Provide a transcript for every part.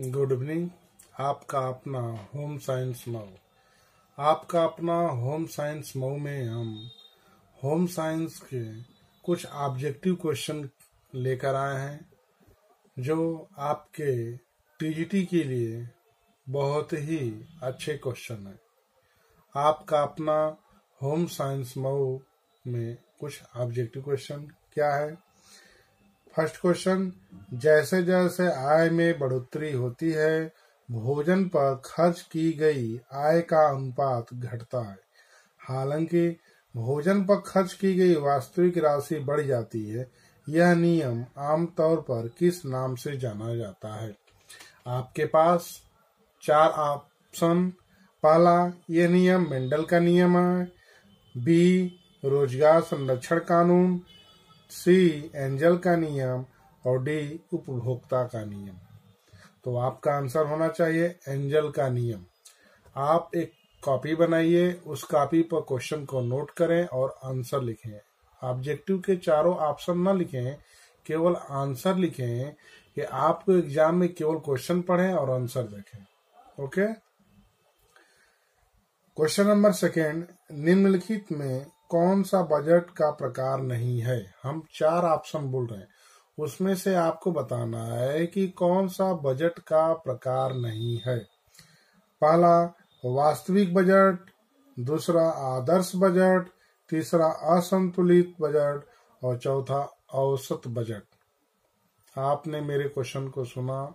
Good evening आपका अपना home science Mau. आपका अपना होम साइंस मऊ में हम होम साइंस के कुछ ऑब्जेक्टिव क्वेश्चन लेकर आए हैं, जो आपके टीजीटी के लिए बहुत ही अच्छे क्वेश्चन हैं। आपका अपना होम साइंस मऊ में कुछ ऑब्जेक्टिव क्वेश्चन क्या है? फ़र्स्ट क्वेश्चन, जैसे जैसे आय में बढ़ोतरी होती है, भोजन पर खर्च की गई आय का अनुपात घटता है। हालाँकि भोजन पर खर्च की गई वास्तविक राशि बढ़ जाती है, यह नियम आमतौर पर किस नाम से जाना जाता है? आपके पास चार ऑप्शन। पहला यह नियम मेंडल का नियम है। बी, रोज़गार संरक्षण कानून। सी, एंजल का नियम और डी, उपभोक्ता का नियम। तो आपका आंसर होना चाहिए एंजल का नियम। आप एक कॉपी बनाइए, उस कॉपी पर क्वेश्चन को नोट करें और आंसर लिखें। ऑब्जेक्टिव के चारों ऑप्शन न लिखें, केवल आंसर लिखें कि आपको एग्ज़ाम में केवल क्वेश्चन पढ़ें और आंसर देखें। ओके क्वेश्चन नंबर सेकेंड निम्नलिखित में कौन सा बजट का प्रकार नहीं है? हम चार ऑप्शन बोल रहे हैं। उसमें से आपको बताना है कि कौन सा बजट का प्रकार नहीं है। पहला, वास्तविक बजट, दूसरा, आदर्श बजट, तीसरा, असंतुलित बजट, और चौथा, औसत बजट। आपने मेरे क्वेश्चन को सुना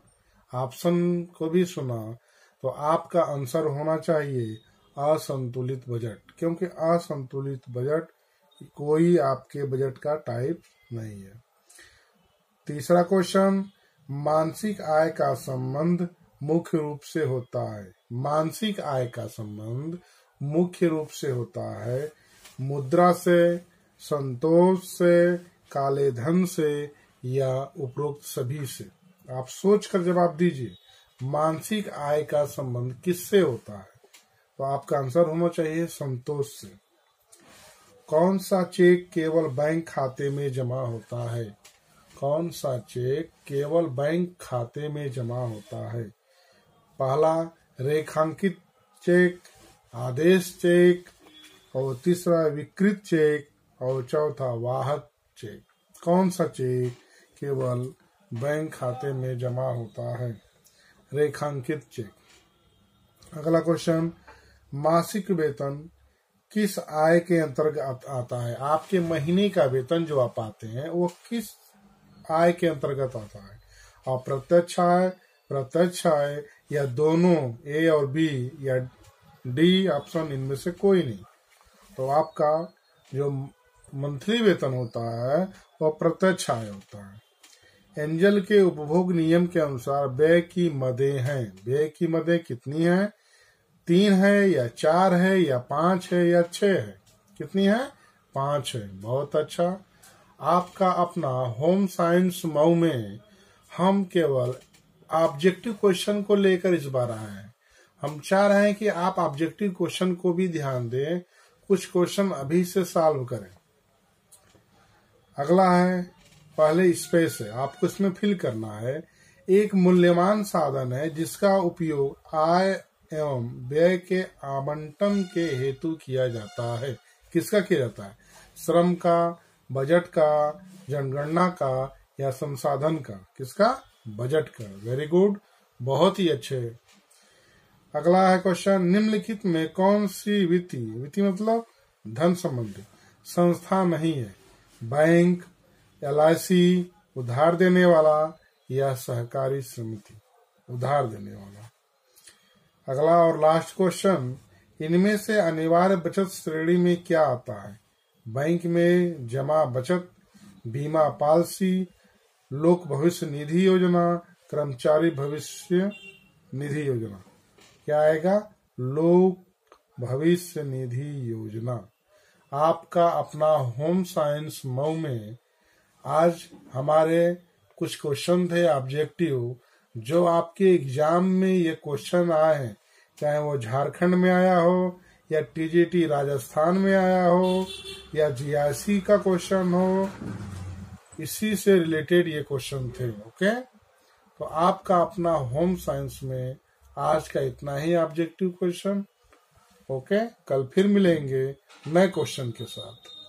ऑप्शन को भी सुना तो आपका आंसर होना चाहिए। असंतुलित बजट। क्योंकि असंतुलित बजट कोई आपके बजट का टाइप नहीं है। तीसरा क्वेश्चन मानसिक आय का संबंध मुख्य रूप से होता है। मानसिक आय का संबंध मुख्य रूप से होता है। मुद्रा से, संतोष से, काले धन से या उपरोक्त सभी से। आप सोच कर जवाब दीजिए, मानसिक आय का संबंध किससे होता है? तो आपका आंसर होना चाहिए संतोष से। कौन सा चेक केवल बैंक खाते में जमा होता है? कौन सा चेक केवल बैंक खाते में जमा होता है? पहला रेखांकित चेक, आदेश चेक, और तीसरा विकृत चेक, और चौथा वाहक चेक। कौन सा चेक केवल बैंक खाते में जमा होता है? रेखांकित चेक। अगला क्वेश्चन मासिक वेतन किस आय के अंतर्गत आता है? आपके महीने का वेतन जो आप पाते हैं, वो किस आय के अंतर्गत आता है? और प्रत्यक्ष आय प्रत्यक्ष आय या दोनों ए और बी या डी ऑप्शन इनमें से कोई नहीं। तो आपका जो मंथली वेतन होता है वह प्रत्यक्ष आय होता है। एंजल के उपभोग नियम के अनुसार व्यय की मदे हैं। व्यय की मदे कितनी है? तीन है, या चार है, या पाँच है, या छ है? कितनी है? पाँच है। बहुत अच्छा। आपका अपना होम साइंस मऊ में हम केवल ऑब्जेक्टिव क्वेश्चन को लेकर इस बार आए हैं। हम चाह रहे हैं कि आप ऑब्जेक्टिव क्वेश्चन को भी ध्यान दें। कुछ क्वेश्चन अभी से सॉल्व करें। अगला है, पहले स्पेस है। आपको इसमें फिल करना है। एक मूल्यवान साधन है जिसका उपयोग आय एवं व्यय के आवंटन के हेतु किया जाता है। किसका किया जाता है? श्रम का, बजट का, जनगणना का या संसाधन का। किसका? बजट का। वेरी गुड बहुत ही अच्छे। अगला है क्वेश्चन निम्नलिखित में कौन सी वित्तीय वित्तीय मतलब धन संबंधी। संस्था नहीं है। बैंक एलआईसी उधार देने वाला या सहकारी समिति। उधार देने वाला। अगला और लास्ट क्वेश्चन इनमें से अनिवार्य बचत श्रेणी में क्या आता है? बैंक में जमा बचत, बीमा पॉलिसी, लोक भविष्य निधि योजना, कर्मचारी भविष्य निधि योजना। क्या आएगा? लोक भविष्य निधि योजना। आपका अपना होम साइंस मऊ में आज हमारे कुछ क्वेश्चन थे ऑब्जेक्टिव जो आपके एग्ज़ाम में ये क्वेश्चन आए हैं चाहे वो झारखंड में आया हो, या टीजीटी राजस्थान में आया हो, या जीआईसी का क्वेश्चन हो, इसी से रिलेटेड ये क्वेश्चन थे, ओके? तो आपका अपना होम साइंस में आज का इतना ही ऑब्जेक्टिव क्वेश्चन, ओके? कल फिर मिलेंगे नए क्वेश्चन के साथ।